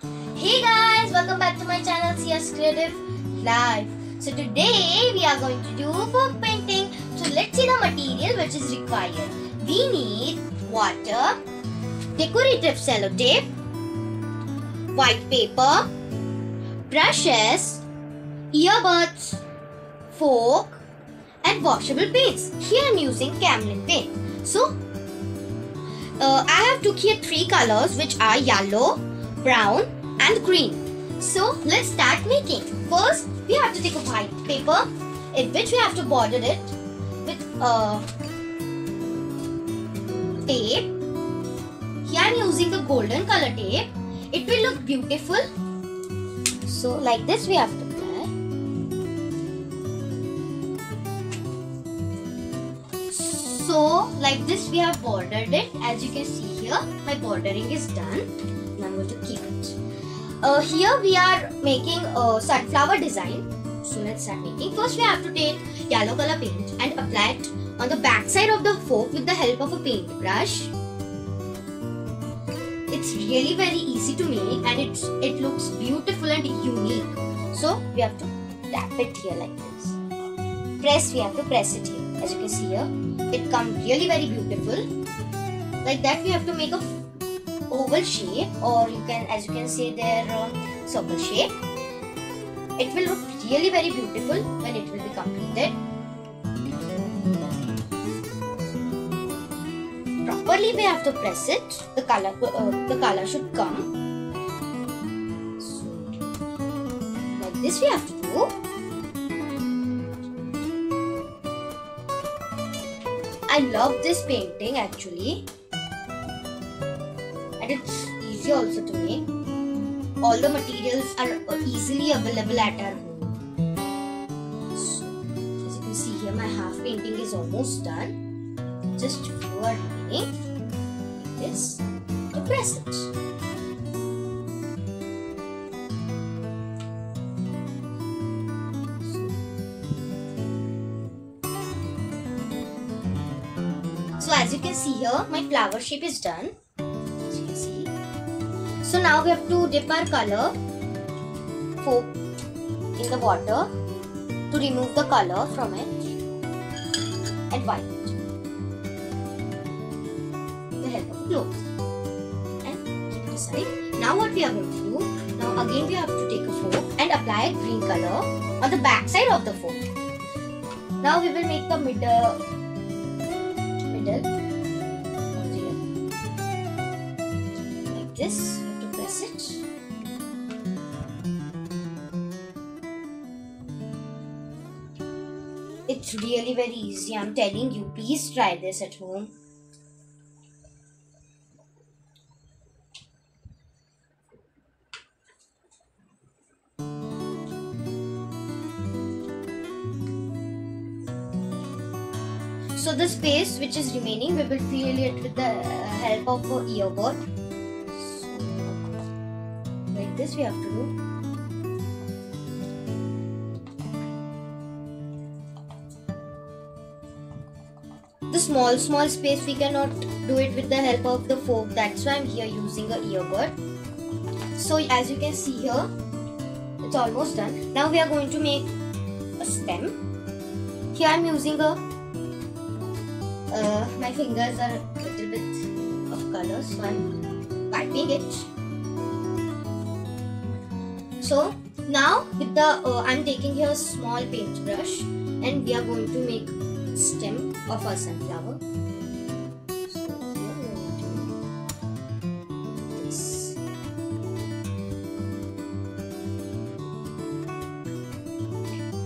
Hey guys, welcome back to my channel Siya's Creative Life. So today we are going to do fork painting. So let's see the material which is required. We need water, decorative sellotape, white paper, brushes, earbuds, fork and washable paints. Here I am using Camlin paint. So uh, I have took here three colors which are yellow, brown and green. So let's start making. First we have to take a white paper in which we have to border it with uh, tape. Here I am using the golden color tape. It will look beautiful. So like this we have to. So like this we have bordered it. As you can see here, my bordering is done. Now I'm going to keep it. Uh, here we are making a sunflower design. So let's start making. First we have to take yellow color paint and apply it on the back side of the fork with the help of a paintbrush. It's really very easy to make and it's it looks beautiful and unique. So we have to tap it here like this. Press, we have to press it here. As you can see here, it comes really very beautiful. Like that we have to make a oval shape or you can as you can see their uh, circle shape. It will look really very beautiful when it will be completed. Properly we have to press it. The color uh, the color should come. Like this we have to do. I love this painting actually it's easy also to make. All the materials are easily available at our home. So, as you can see here my half painting is almost done. Just few are remaining. Like this to press it. So as you can see here, my flower shape is done. So now we have to dip our color fork in the water to remove the color from it and wipe it. With the help of cloth and keep it aside. Now what we are going to do? Now again we have to take a fork and apply a green color on the back side of the fork. Now we will make the middle middle. Like this, it. It's really very easy, I'm telling you. Please try this at home. So the space which is remaining, we will fill it with the uh, help of a earbud. This we have to do. The small small space we cannot do it with the help of the fork. That's why I'm here using a earbud. So as you can see here, it's almost done. Now we are going to make a stem. Here I'm using a uh, my fingers are a little bit of color so I'm wiping it so now with the uh, I'm taking here a small paintbrush and we are going to make stem of our sunflower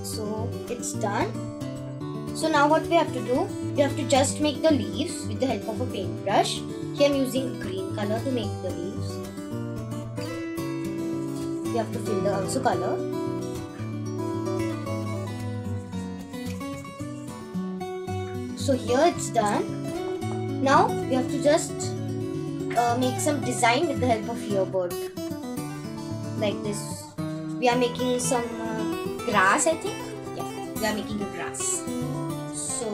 so it's done so now what we have to do, we have to just make the leaves with the help of a paintbrush. Here I'm using green color to make the leaves. We have to fill the also color. So here it's done. Now we have to just uh, make some design with the help of earbud. Like this. We are making some uh, grass I think. Yeah, we are making a grass. So,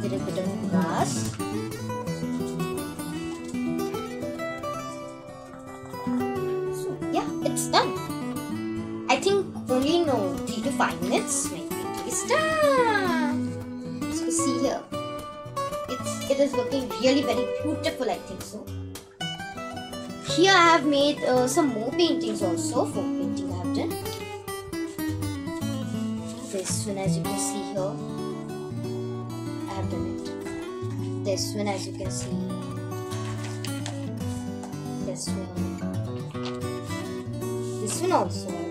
little bit of grass. I think only no three to five minutes. My painting is done. So see here, it's it is looking really very beautiful. I think so. Here I have made uh, some more paintings also. For painting I have done. This one, as you can see here, I have done it. This one, as you can see. This one. This one also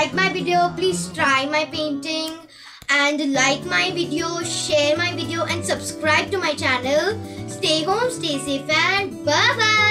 like my video, please try my painting and like my video, share my video and subscribe to my channel. Stay home, stay safe and bye bye.